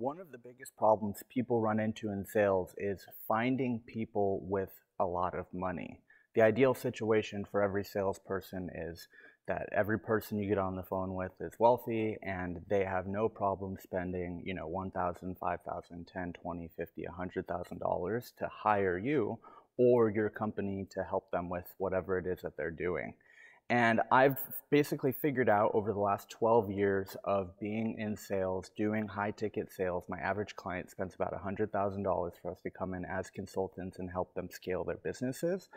one of the biggest problems people run into in sales is finding people with a lot of money. The ideal situation for every salesperson is that every person you get on the phone with is wealthy and they have no problem spending, you know, 1,000, 5,000, 10, 20, 50, $100,000 to hire you or your company to help them with whatever it is that they're doing. And I've basically figured out over the last 12 years of being in sales, doing high ticket sales, my average client spends about $100,000 for us to come in as consultants and help them scale their businesses.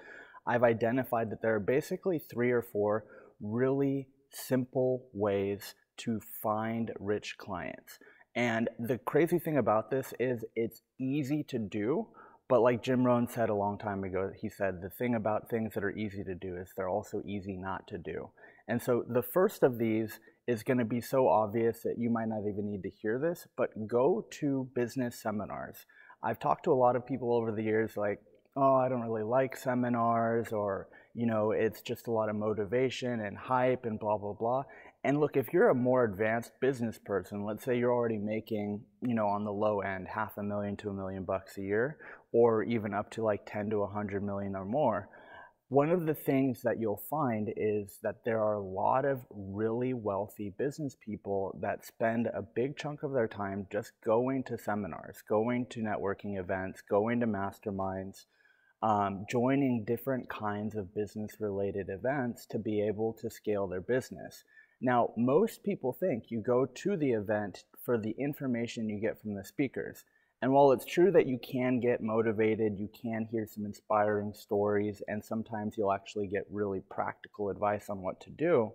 I've identified that there are basically three or four really simple ways to find rich clients. And the crazy thing about this is it's easy to do, but like Jim Rohn said a long time ago, he said the thing about things that are easy to do is they're also easy not to do. And so the first of these is going to be so obvious that you might not even need to hear this, but go to business seminars. I've talked to a lot of people over the years like, oh, I don't really like seminars or, you know, it's just a lot of motivation and hype and blah, blah, blah. And look, if you're a more advanced business person, let's say you're already making, you know, on the low end, half a million to a million bucks a year, or even up to like 10 to 100 million or more. One of the things that you'll find is that there are a lot of really wealthy business people that spend a big chunk of their time just going to seminars, going to networking events, going to masterminds, um, joining different kinds of business related events to be able to scale their business. Now, most people think you go to the event for the information you get from the speakers. And while it's true that you can get motivated, you can hear some inspiring stories, and sometimes you'll actually get really practical advice on what to do,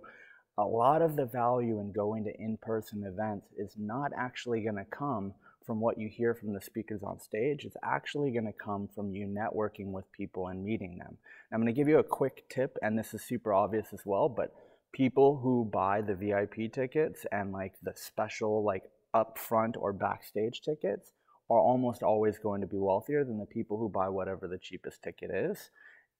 a lot of the value in going to in person events is not actually going to come from what you hear from the speakers on stage. It's actually going to come from you networking with people and meeting them. I'm going to give you a quick tip, and this is super obvious as well, but people who buy the VIP tickets and like the special like upfront or backstage tickets are almost always going to be wealthier than the people who buy whatever the cheapest ticket is.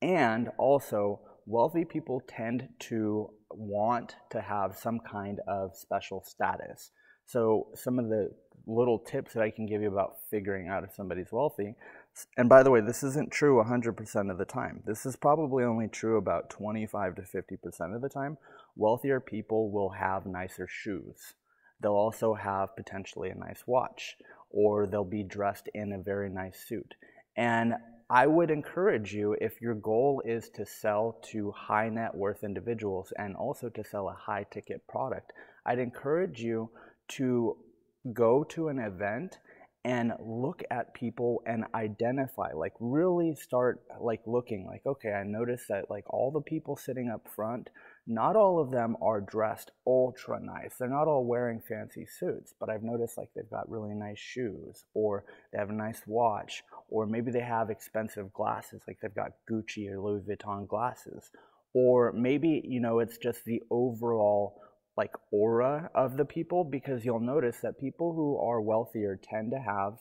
And also, wealthy people tend to want to have some kind of special status. So, some of the little tips that I can give you about figuring out if somebody's wealthy. And by the way, this isn't true 100% of the time. This is probably only true about 25 to 50% of the time wealthier people will have nicer shoes. They'll also have potentially a nice watch, or they'll be dressed in a very nice suit. And I would encourage you, if your goal is to sell to high net worth individuals and also to sell a high ticket product, I'd encourage you to go to an event and look at people and identify like really start like looking like okay i noticed that like all the people sitting up front not all of them are dressed ultra nice. They're not all wearing fancy suits, but I've noticed like they've got really nice shoes or they have a nice watch or maybe they have expensive glasses like they've got Gucci or Louis Vuitton glasses. Or maybe, you know, it's just the overall like aura of the people because you'll notice that people who are wealthier tend to have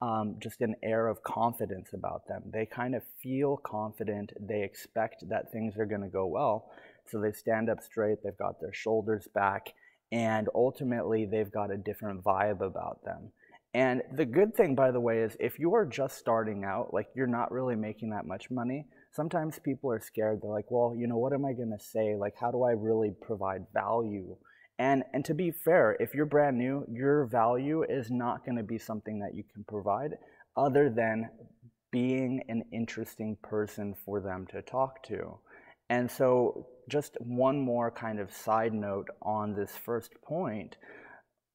um, just an air of confidence about them. They kind of feel confident. They expect that things are going to go well. So they stand up straight, they've got their shoulders back, and ultimately they've got a different vibe about them. And the good thing, by the way, is if you are just starting out, like you're not really making that much money, sometimes people are scared. They're like, well, you know, what am I going to say? Like, how do I really provide value? And, and to be fair, if you're brand new, your value is not going to be something that you can provide other than being an interesting person for them to talk to. And so, just one more kind of side note on this first point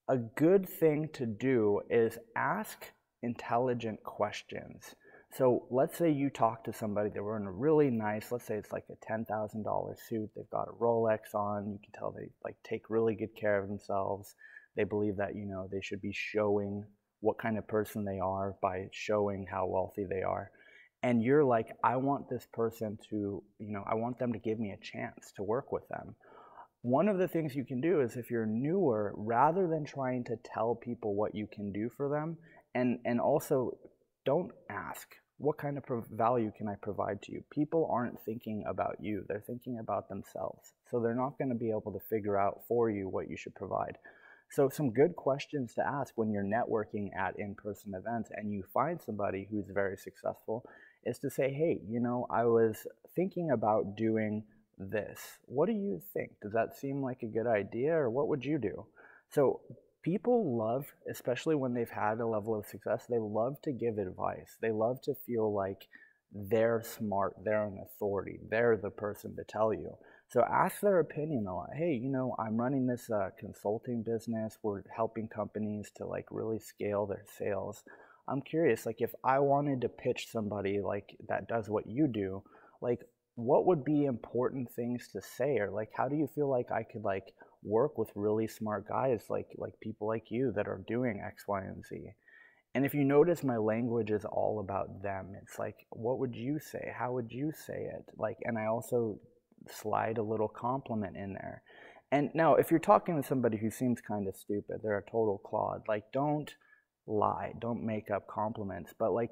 a good thing to do is ask intelligent questions. So let's say you talk to somebody, they're wearing a really nice, let's say it's like a $10,000 suit, they've got a Rolex on, you can tell they like take really good care of themselves. They believe that, you know, they should be showing what kind of person they are by showing how wealthy they are and you're like, I want this person to, you know, I want them to give me a chance to work with them. One of the things you can do is if you're newer, rather than trying to tell people what you can do for them, and, and also don't ask, what kind of value can I provide to you? People aren't thinking about you, they're thinking about themselves. So they're not going to be able to figure out for you what you should provide. So, some good questions to ask when you're networking at in person events and you find somebody who's very successful is to say, hey, you know, I was thinking about doing this. What do you think? Does that seem like a good idea or what would you do? So, people love, especially when they've had a level of success, they love to give advice. They love to feel like they're smart, they're an authority, they're the person to tell you. So ask their opinion a lot. Hey, you know, I'm running this uh, consulting business. We're helping companies to like really scale their sales. I'm curious, like if I wanted to pitch somebody like that does what you do, like what would be important things to say or like how do you feel like I could like work with really smart guys like like people like you that are doing X, Y, and Z? And if you notice my language is all about them. It's like what would you say? How would you say it? Like and I also slide a little compliment in there. And now, if you're talking to somebody who seems kind of stupid, they're a total clod, like, don't lie, don't make up compliments, but like,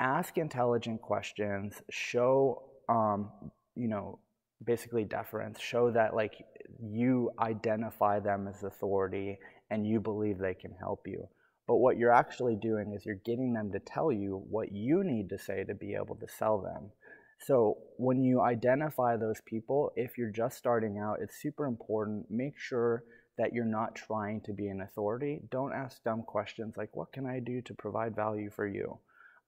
ask intelligent questions, show, um, you know, basically deference, show that like you identify them as authority and you believe they can help you. But what you're actually doing is you're getting them to tell you what you need to say to be able to sell them. So when you identify those people, if you're just starting out, it's super important. Make sure that you're not trying to be an authority. Don't ask dumb questions like, "What can I do to provide value for you?"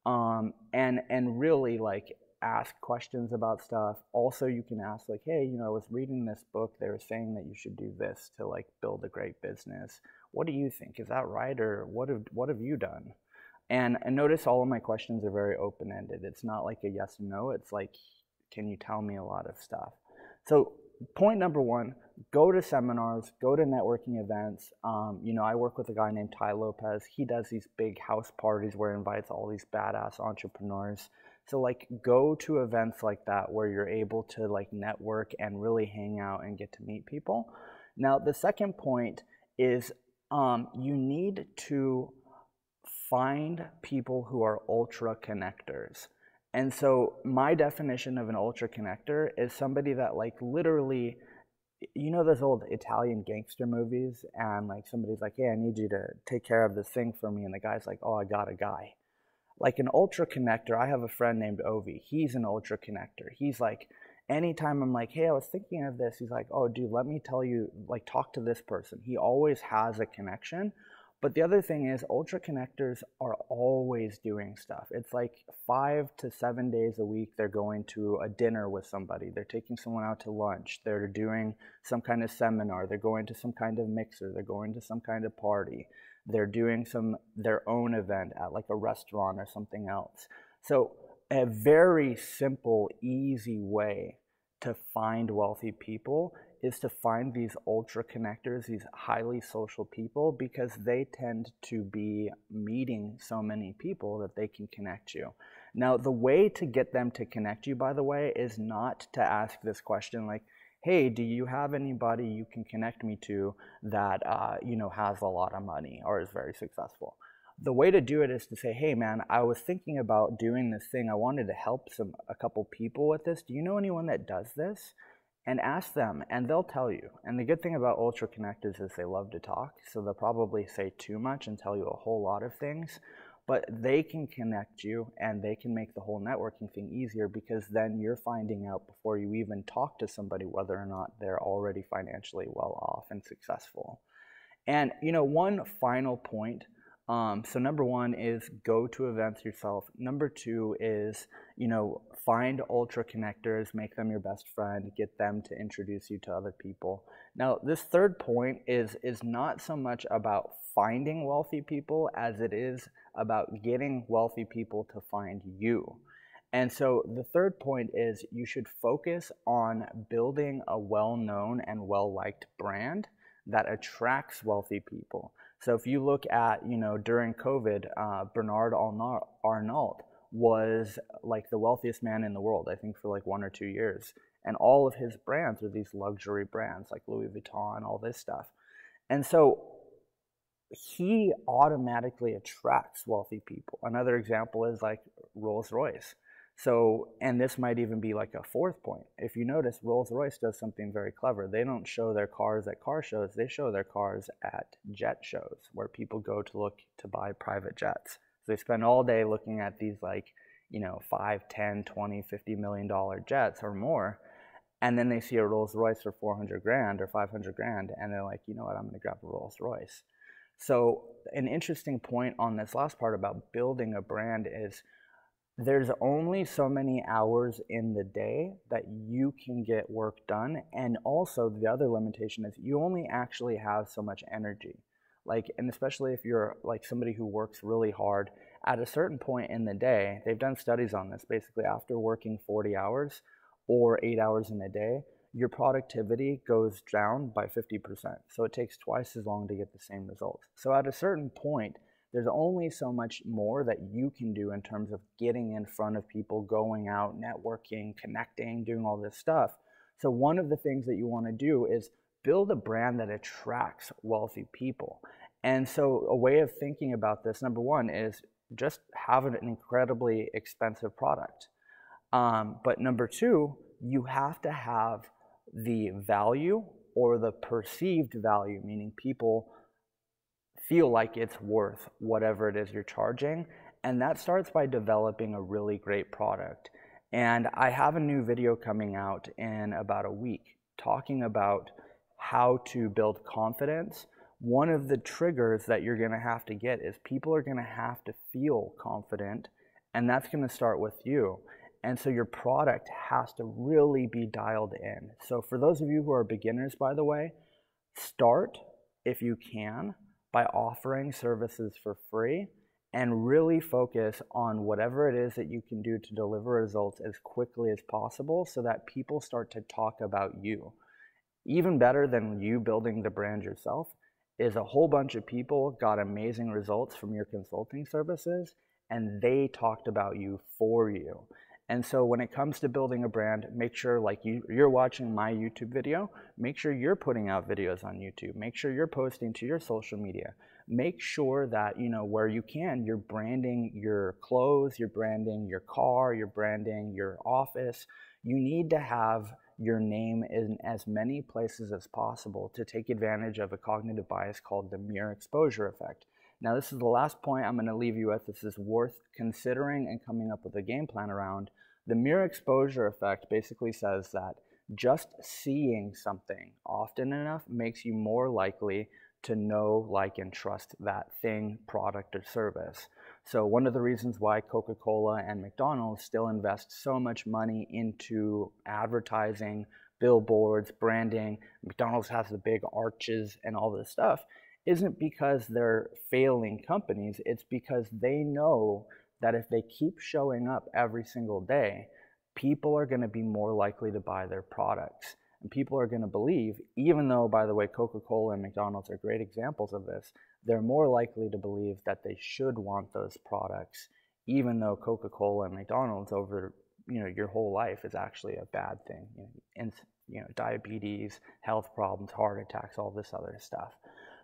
Um, and and really like ask questions about stuff. Also, you can ask like, "Hey, you know, I was reading this book. They were saying that you should do this to like build a great business. What do you think? Is that right, or what have what have you done?" And, and notice all of my questions are very open ended. It's not like a yes or no, it's like, can you tell me a lot of stuff? So, point number one go to seminars, go to networking events. Um, you know, I work with a guy named Tai Lopez. He does these big house parties where he invites all these badass entrepreneurs. So like go to events like that where you're able to like network and really hang out and get to meet people. Now the second point is um, you need to find people who are ultra connectors. And so my definition of an ultra connector is somebody that like literally you know those old Italian gangster movies and like somebody's like, "Hey, I need you to take care of this thing for me." And the guy's like, "Oh, I got a guy." Like an ultra connector, I have a friend named Ovi. He's an ultra connector. He's like anytime I'm like, "Hey, I was thinking of this." He's like, "Oh, dude, let me tell you, like talk to this person." He always has a connection but the other thing is, ultra connectors are always doing stuff. It's like five to seven days a week, they're going to a dinner with somebody. They're taking someone out to lunch. They're doing some kind of seminar. They're going to some kind of mixer. They're going to some kind of party. They're doing some their own event at like a restaurant or something else. So a very simple, easy way to find wealthy people is to find these ultra connectors, these highly social people, because they tend to be meeting so many people that they can connect you. Now, the way to get them to connect you, by the way, is not to ask this question like, hey, do you have anybody you can connect me to that, uh, you know, has a lot of money or is very successful? The way to do it is to say, hey, man, I was thinking about doing this thing. I wanted to help some a couple people with this. Do you know anyone that does this? and ask them and they'll tell you. And the good thing about ultra connectors is they love to talk, so they'll probably say too much and tell you a whole lot of things, but they can connect you and they can make the whole networking thing easier because then you're finding out before you even talk to somebody whether or not they're already financially well off and successful. And you know, one final point um, so number one is go to events yourself. Number two is, you know, find ultra connectors, make them your best friend, get them to introduce you to other people. Now, this third point is is not so much about finding wealthy people as it is about getting wealthy people to find you. And so the third point is you should focus on building a well-known and well-liked brand that attracts wealthy people. So if you look at, you know, during COVID, uh, Bernard Arnault was like the wealthiest man in the world, I think for like one or two years. And all of his brands are these luxury brands like Louis Vuitton, and all this stuff. And so he automatically attracts wealthy people. Another example is like Rolls Royce. So, and this might even be like a fourth point. If you notice, Rolls Royce does something very clever. They don't show their cars at car shows, they show their cars at jet shows where people go to look to buy private jets. So they spend all day looking at these like, you know, 5, 10, 20, 50 million dollar jets or more. And then they see a Rolls Royce for 400 grand or 500 grand, and they're like, you know what, I'm going to grab a Rolls Royce. So, an interesting point on this last part about building a brand is there's only so many hours in the day that you can get work done. And also, the other limitation is you only actually have so much energy. Like, and especially if you're like somebody who works really hard, at a certain point in the day, they've done studies on this basically after working 40 hours or eight hours in a day, your productivity goes down by 50%. So it takes twice as long to get the same results. So at a certain point, there's only so much more that you can do in terms of getting in front of people, going out, networking, connecting, doing all this stuff. So, one of the things that you want to do is build a brand that attracts wealthy people. And so, a way of thinking about this, number one, is just have an incredibly expensive product. Um, but number two, you have to have the value or the perceived value, meaning people feel like it's worth whatever it is you're charging. And that starts by developing a really great product. And I have a new video coming out in about a week talking about how to build confidence. One of the triggers that you're going to have to get is people are going to have to feel confident, and that's going to start with you. And so your product has to really be dialed in. So for those of you who are beginners, by the way, start if you can by offering services for free and really focus on whatever it is that you can do to deliver results as quickly as possible so that people start to talk about you. Even better than you building the brand yourself is a whole bunch of people got amazing results from your consulting services and they talked about you for you. And so when it comes to building a brand, make sure like you, you're watching my YouTube video, make sure you're putting out videos on YouTube. Make sure you're posting to your social media. Make sure that, you know, where you can, you're branding your clothes, you're branding your car, you're branding your office. You need to have your name in as many places as possible to take advantage of a cognitive bias called the mere exposure effect. Now, this is the last point I'm going to leave you with. This is worth considering and coming up with a game plan around. The mere exposure effect basically says that just seeing something often enough makes you more likely to know, like, and trust that thing, product, or service. So, one of the reasons why Coca Cola and McDonald's still invest so much money into advertising, billboards, branding, McDonald's has the big arches and all this stuff isn't because they're failing companies, it's because they know that if they keep showing up every single day, people are going to be more likely to buy their products. And people are going to believe, even though, by the way, Coca Cola and McDonald's are great examples of this, they're more likely to believe that they should want those products, even though Coca Cola and McDonald's over you know your whole life is actually a bad thing. You know, and you know, diabetes, health problems, heart attacks, all this other stuff.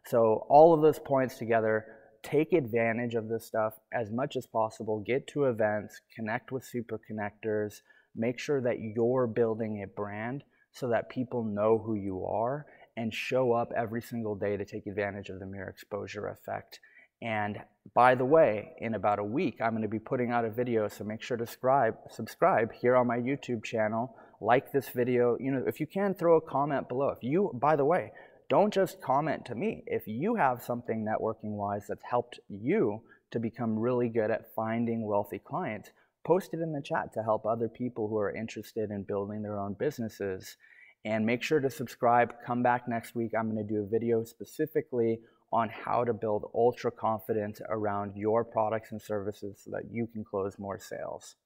So all of those points together, take advantage of this stuff as much as possible. Get to events, connect with super connectors, make sure that you're building a brand so that people know who you are and show up every single day to take advantage of the mere exposure effect. And by the way, in about a week, I'm going to be putting out a video, so make sure to subscribe, subscribe here on my YouTube channel. Like this video. You know, if you can, throw a comment below. If you, by the way, don't just comment to me. If you have something networking wise that's helped you to become really good at finding wealthy clients, post it in the chat to help other people who are interested in building their own businesses. And make sure to subscribe. Come back next week. I'm going to do a video specifically on how to build ultra confidence around your products and services so that you can close more sales.